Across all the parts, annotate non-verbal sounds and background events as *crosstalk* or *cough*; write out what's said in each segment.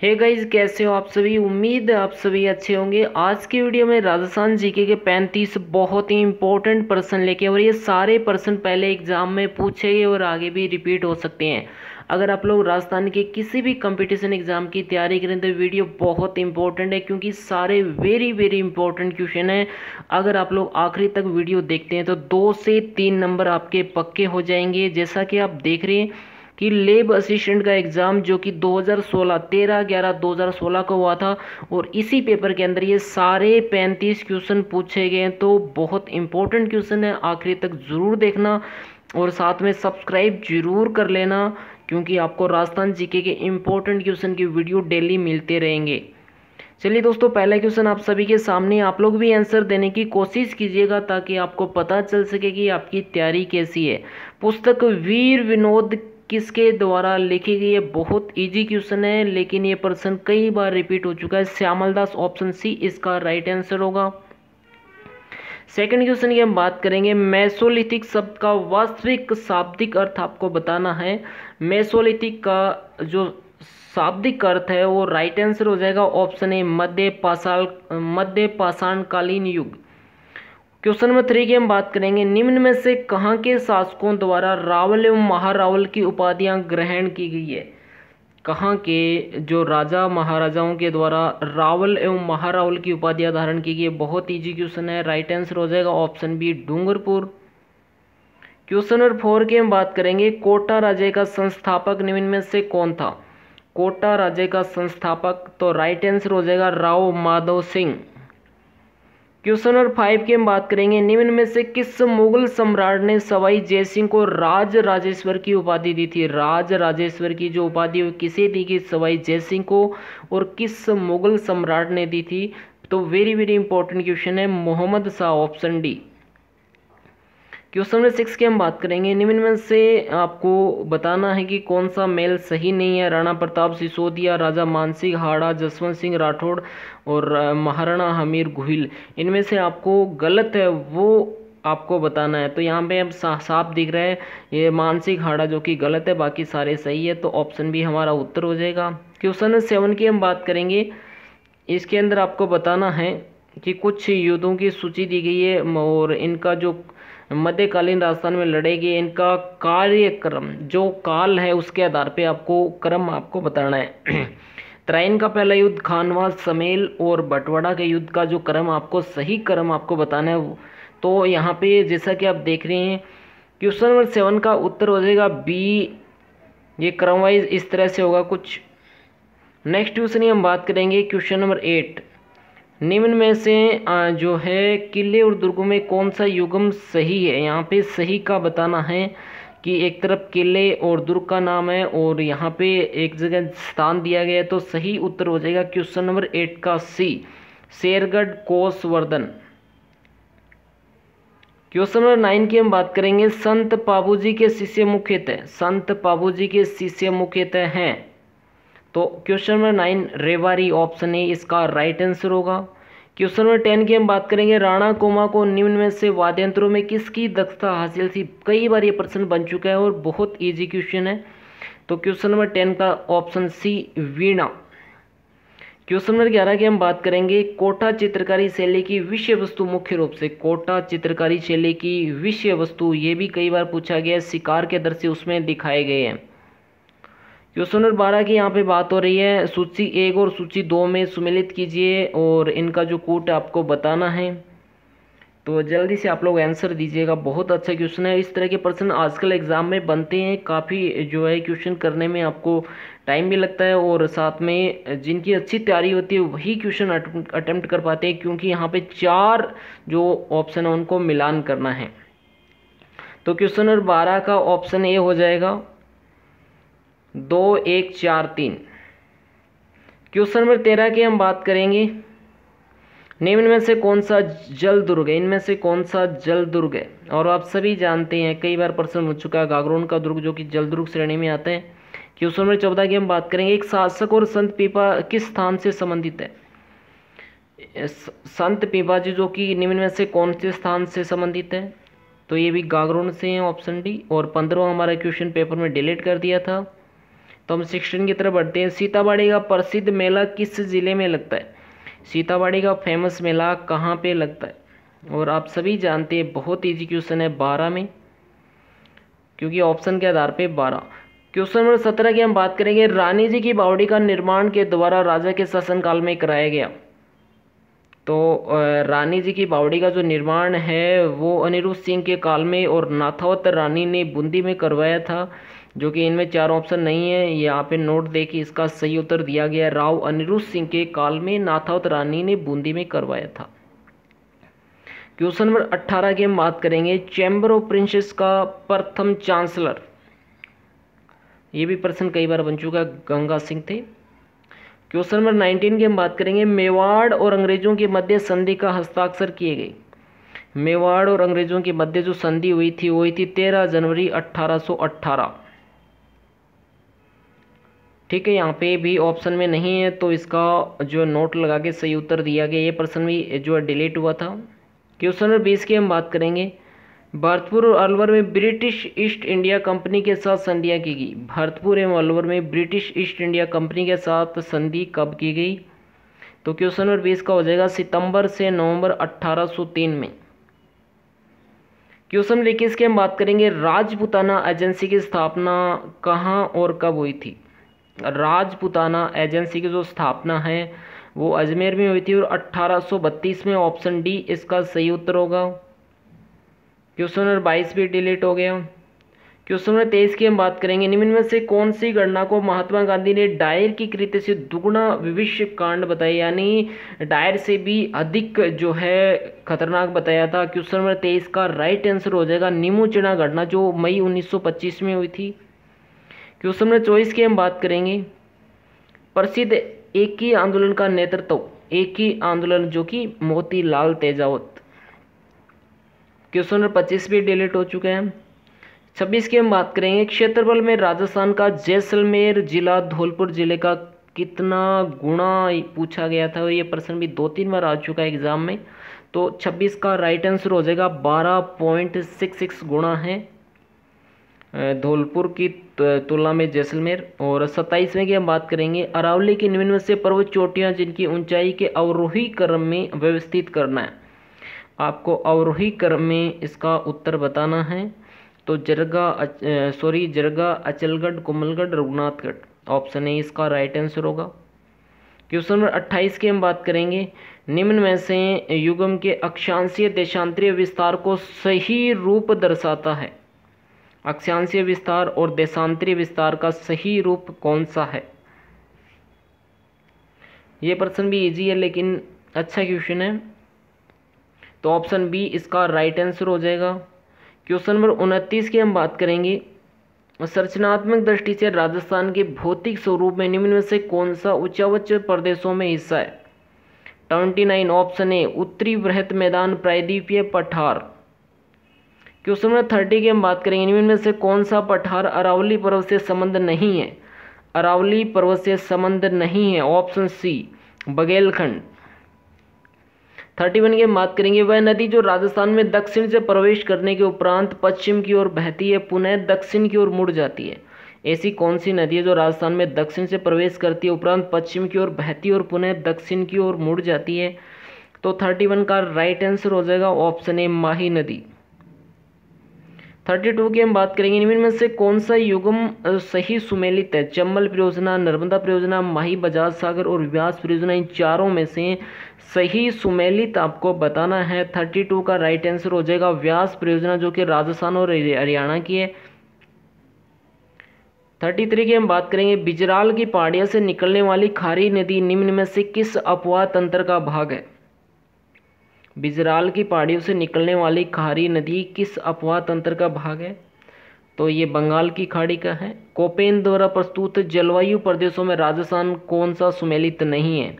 Hey guys कैसे हो आप सभी? उम्मीद है आप सभी अच्छे होंगे। आज की वीडियो में राजस्थान जीके के पैंतीस बहुत ही इंपॉर्टेंट पर्सन लेके और ये सारे पर्सन पहले एग्ज़ाम में पूछे गए और आगे भी रिपीट हो सकते हैं। अगर आप लोग राजस्थान के किसी भी कंपटीशन एग्ज़ाम की तैयारी करें तो वीडियो बहुत इंपॉर्टेंट है क्योंकि सारे वेरी वेरी इंपॉर्टेंट क्वेश्चन है। अगर आप लोग आखिरी तक वीडियो देखते हैं तो दो से तीन नंबर आपके पक्के हो जाएँगे। जैसा कि आप देख रहे हैं कि लेब असिस्टेंट का एग्ज़ाम जो कि 2016 13 11 2016 को हुआ था और इसी पेपर के अंदर ये सारे 35 क्वेश्चन पूछे गए हैं। तो बहुत इंपॉर्टेंट क्वेश्चन है, आखिरी तक ज़रूर देखना और साथ में सब्सक्राइब ज़रूर कर लेना क्योंकि आपको राजस्थान जीके के इम्पोर्टेंट क्वेश्चन की वीडियो डेली मिलते रहेंगे। चलिए दोस्तों, पहला क्वेश्चन आप सभी के सामने, आप लोग भी आंसर देने की कोशिश कीजिएगा ताकि आपको पता चल सके कि आपकी तैयारी कैसी है। पुस्तक वीर विनोद किसके द्वारा लिखी गई है? बहुत इजी क्वेश्चन है, लेकिन ये पर्सन कई बार रिपीट हो चुका है। श्यामल दास ऑप्शन सी इसका राइट आंसर होगा। सेकंड क्वेश्चन की हम बात करेंगे। मैसोलिथिक शब्द का वास्तविक शाब्दिक अर्थ आपको बताना है। मेसोलिथिक का जो शाब्दिक अर्थ है, वो राइट आंसर हो जाएगा। ऑप्शन ए मध्य पाषाण, मध्य पाषाणकालीन युग। क्वेश्चन नंबर थ्री की हम बात करेंगे। निम्न में से कहाँ के शासकों द्वारा रावल एवं महारावल की उपाधियाँ ग्रहण की गई है? कहाँ के जो राजा महाराजाओं के द्वारा रावल एवं महारावल की उपाधियाँ धारण की गई है? बहुत ईजी क्वेश्चन है। राइट आंसर हो जाएगा option B Dungarpur. Question number four की हम बात करेंगे। कोटा राज्य का संस्थापक निम्न में से कौन था? कोटा राज्य का संस्थापक तो राइट आंसर हो जाएगा Rao Madhav Singh. Question number five की हम बात करेंगे। निम्न में से किस मुगल सम्राट ने सवाई जय सिंह को राज राजेश्वर की उपाधि दी थी? राज राजेश्वर की जो उपाधि वो किसे दी गई? सवाई जय सिंह को और किस मुगल सम्राट ने दी थी? तो वेरी वेरी इंपॉर्टेंट क्वेश्चन है, Mohammad Shah option D. Question number six की हम बात करेंगे। निम्न में से आपको बताना है कि कौन सा मेल सही नहीं है। राणा प्रताप सिसोदिया, राजा मानसिंह हाड़ा, जसवंत सिंह राठौड़ और महाराणा हमीर गुहिल। इनमें से आपको गलत है, वो आपको बताना है। तो यहाँ पे अब साफ़ दिख रहा है, ये मानसिक हाड़ा जो कि गलत है, बाकी सारे सही है तो ऑप्शन भी हमारा उत्तर हो जाएगा। क्वेश्चन सेवन की हम बात करेंगे। इसके अंदर आपको बताना है कि कुछ युद्धों की सूची दी गई है, और इनका जो मध्यकालीन राजस्थान में लड़ेगी इनका कार्यक्रम। जो काल है, उसके आधार पे आपको क्रम आपको बताना है। *clears throat* त्राइन का पहला युद्ध खानवा समेल और बटवाड़ा के युद्ध का जो क्रम आपको, सही क्रम आपको बताना है तो यहाँ पे जैसा कि आप देख रहे हैं क्वेश्चन नंबर सेवन का उत्तर हो जाएगा बी। ये क्रम वाइज इस तरह से होगा कुछ। नेक्स्ट क्वेश्चन की हम बात करेंगे, क्वेश्चन नंबर एट। निम्न में से जो है, किले और दुर्गों में कौन सा युगम सही है? यहाँ पे सही का बताना है कि एक तरफ़ किले और दुर्ग का नाम है और यहाँ पे एक जगह स्थान दिया गया है तो सही उत्तर हो जाएगा क्वेश्चन नंबर एट का C, Shergarh Kosvardhan. Question number nine की हम बात करेंगे, संत पाबूजी के शिष्य मुख्यतः, संत पाबूजी के शिष्य मुख्यतः हैं। तो question number nine Rewari option A, इसका राइट आंसर होगा। क्वेश्चन नंबर टेन की हम बात करेंगे। राणा कोमा को निम्न में से वाद्यंत्रों में किसकी दक्षता हासिल थी? कई बार ये प्रश्न बन चुका है और बहुत ईजी क्वेश्चन है। तो क्वेश्चन नंबर टेन का option C veena. Question number ग्यारह की हम बात करेंगे। कोटा चित्रकारी शैली की विषय वस्तु मुख्य रूप से। कोटा चित्रकारी शैली की विषय वस्तु ये भी कई बार पूछा गया है। शिकार के दृश्य उसमें दिखाए गए हैं। क्वेश्चन नंबर बारह की यहाँ पे बात हो रही है। सूची एक और सूची दो में सुमिलित कीजिए और इनका जो कूट आपको बताना है। तो जल्दी से आप लोग आंसर दीजिएगा। बहुत अच्छा क्वेश्चन है। इस तरह के प्रश्न आजकल एग्ज़ाम में बनते हैं। काफ़ी जो है क्वेश्चन करने में आपको टाइम भी लगता है और साथ में जिनकी अच्छी तैयारी होती है वही क्वेश्चन अटैम्प्ट कर पाते हैं क्योंकि यहाँ पे चार जो ऑप्शन है उनको मिलान करना है। तो क्वेश्चन नंबर बारह का ऑप्शन ए हो जाएगा। दो, एक, चार, तीन। क्वेश्चन नंबर तेरह की हम बात करेंगे। निम्न में से कौन सा जल दुर्ग है? इनमें से कौन सा जल दुर्ग है? और आप सभी जानते हैं, कई बार प्रश्न हो चुका है, गागरोन का दुर्ग जो कि जल दुर्ग श्रेणी में आते हैं। क्वेश्चन नंबर चौदह की हम बात करेंगे, एक शासक और संत पीपा किस स्थान से संबंधित है? संत पीपा जी जो कि निम्न में से कौन से स्थान से संबंधित है? तो ये भी गागरोन से है, ऑप्शन डी। और पंद्रह हमारा क्वेश्चन पेपर में डिलीट कर दिया था। तो हम सिक्सटीन की तरफ़ बढ़ते हैं। सीताबाड़ी का प्रसिद्ध मेला किस ज़िले में लगता है? सीताबाड़ी का फ़ेमस मेला कहाँ पे लगता है? और आप सभी जानते हैं, बहुत ईजी क्वेश्चन है, बारह में। क्योंकि ऑप्शन के आधार पे बारह। क्वेश्चन नंबर सत्रह की हम बात करेंगे। रानी जी की बावड़ी का निर्माण के द्वारा राजा के शासनकाल में कराया गया। तो रानी जी की बावड़ी का जो निर्माण है, वो अनिरुद्ध सिंह के काल में और नाथावत रानी ने बूंदी में करवाया था। जो कि इनमें चार ऑप्शन नहीं है। यहाँ पे नोट दे देखिए इसका सही उत्तर दिया गया राव अनिरुद्ध सिंह के काल में नाथावत रानी ने बूंदी में करवाया था। क्वेश्चन नंबर अट्ठारह की हम बात करेंगे। चैम्बर ऑफ़ प्रिंसेस का प्रथम चांसलर। ये भी प्रश्न कई बार बन चुका गंगा सिंह थे। क्वेश्चन नंबर नाइनटीन की हम बात करेंगे। मेवाड़ और अंग्रेज़ों के मध्य संधि का हस्ताक्षर किए गए। मेवाड़ और अंग्रेज़ों के मध्य जो संधि हुई थी, वो हुई थी तेरह जनवरी अट्ठारह ठीक है, यहाँ पे भी ऑप्शन में नहीं है तो इसका जो नोट लगा के सही उत्तर दिया गया, ये प्रश्न भी जो है डिलीट हुआ था। क्वेश्चन नंबर बीस की हम बात करेंगे। भरतपुर और अलवर में ब्रिटिश ईस्ट इंडिया कंपनी के साथ संधियाँ की गई। भरतपुर एवं अलवर में ब्रिटिश ईस्ट इंडिया कंपनी के साथ संधि कब की गई? तो क्वेश्चन नंबर बीस का हो जाएगा, सितंबर से नवंबर 1803 में। क्वेश्चन नंबर इक्कीस की हम बात करेंगे, राजपुताना एजेंसी की स्थापना कहाँ और कब हुई थी? राजपुताना एजेंसी की जो स्थापना है, वो अजमेर में हुई थी और 1832 में ऑप्शन डी इसका सही उत्तर होगा। क्वेश्चन नंबर बाईस भी डिलीट हो गया। क्वेश्चन नंबर तेईस की हम बात करेंगे। निम्न में से कौन सी गणना को महात्मा गांधी ने डायर की कृति से दुगुना विविष्य कांड बताया? यानी डायर से भी अधिक जो है खतरनाक बताया था। क्वेश्चन नंबर तेईस का राइट आंसर हो जाएगा। निमुचना घटना जो मई 1925 में हुई थी। क्वेश्चन नंबर चौबीस की हम बात करेंगे। प्रसिद्ध एक ही आंदोलन का नेतृत्व, एक ही आंदोलन जो कि मोतीलाल तेजावत। क्वेश्चन नंबर पच्चीस भी डिलीट हो चुके हैं। छब्बीस की हम बात करेंगे, क्षेत्रफल में राजस्थान का जैसलमेर जिला, धौलपुर ज़िले का कितना गुणा पूछा गया था, ये प्रश्न भी दो तीन बार आ चुका है एग्ज़ाम में। तो 26 का राइट आंसर हो जाएगा 12.66 गुणा है। धौलपुर की तुलना में जैसलमेर और सत्ताईसवें की हम बात करेंगे। अरावली की निम्न से पर्वत चोटियाँ जिनकी ऊंचाई के अवरोही क्रम में व्यवस्थित करना है। आपको अवरोही क्रम में इसका उत्तर बताना है। तो Jarga sorry Jarga, Achalgarh, Komalgarh, Raghunathgarh. Option A इसका राइट आंसर होगा। क्वेश्चन नंबर अट्ठाईस की हम बात करेंगे। निम्न में से युगम के अक्षांशीय देशांतरीय विस्तार को सही रूप दर्शाता है। अक्षांशीय विस्तार और देशांतरीय विस्तार का सही रूप कौन सा है? ये प्रश्न भी इजी है, लेकिन अच्छा क्वेश्चन है। तो ऑप्शन बी इसका राइट आंसर हो जाएगा। क्वेश्चन नंबर उनतीस की हम बात करेंगे। संरचनात्मक दृष्टि से राजस्थान के भौतिक स्वरूप में निम्न में से कौन सा उच्चावच प्रदेशों में हिस्सा है? ट्वेंटी नाइन ऑप्शन ए उत्तरी बृहत मैदान, प्रायद्वीपीय पठार। क्वेश्चन नंबर थर्टी की हम बात करेंगे, इनमें में से कौन सा पठार अरावली पर्वत से संबंध नहीं है? अरावली पर्वत से संबंध नहीं है, option C, Baghelkhand. Thirty one की हम बात करेंगे, वह नदी जो राजस्थान में दक्षिण से प्रवेश करने के उपरांत पश्चिम की ओर बहती है, पुनः दक्षिण की ओर मुड़ जाती है। ऐसी कौन सी नदी है जो राजस्थान में दक्षिण से प्रवेश करती है, उपरांत पश्चिम की ओर बहती और पुनः दक्षिण की ओर मुड़ जाती है? तो थर्टी वन का राइट आंसर हो जाएगा ऑप्शन ए, माही नदी। थर्टी टू की हम बात करेंगे, इनमें में से कौन सा युगम सही सुमेलित है? चंबल परियोजना, नर्मदा परियोजना, माही बजाज सागर और व्यास परियोजना, इन चारों में से सही सुमेलित आपको बताना है। थर्टी टू का राइट आंसर हो जाएगा व्यास परियोजना, जो कि राजस्थान और हरियाणा की है। थर्टी थ्री की हम बात करेंगे, बिजराल की पहाड़ियों से निकलने वाली खारी नदी निम्न में से किस अपवाह तंत्र का भाग है? बिजराल की पहाड़ियों से निकलने वाली खारी नदी किस अपवाह तंत्र का भाग है? तो ये बंगाल की खाड़ी का है। कोपेन द्वारा प्रस्तुत जलवायु प्रदेशों में राजस्थान कौन सा सुमेलित नहीं है?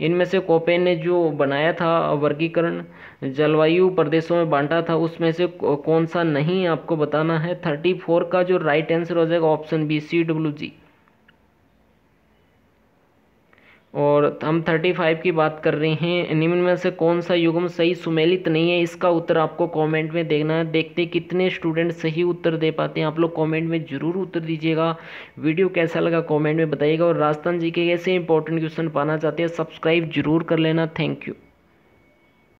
इनमें से कोपेन ने जो बनाया था वर्गीकरण, जलवायु प्रदेशों में बांटा था, उसमें से कौन सा नहीं आपको बताना है। थर्टी फोर का जो राइट आंसर हो जाएगा option B C W G और हम थर्टी फाइव की बात कर रहे हैं। निम्न में से कौन सा युग्म सही सुमेलित नहीं है, इसका उत्तर आपको कमेंट में देखना है। देखते कितने स्टूडेंट सही उत्तर दे पाते हैं। आप लोग कमेंट में ज़रूर उत्तर दीजिएगा। वीडियो कैसा लगा कमेंट में बताइएगा। और राजस्थान जी के ऐसे इंपॉर्टेंट क्वेश्चन पाना चाहते हैं सब्सक्राइब ज़रूर कर लेना। Thank you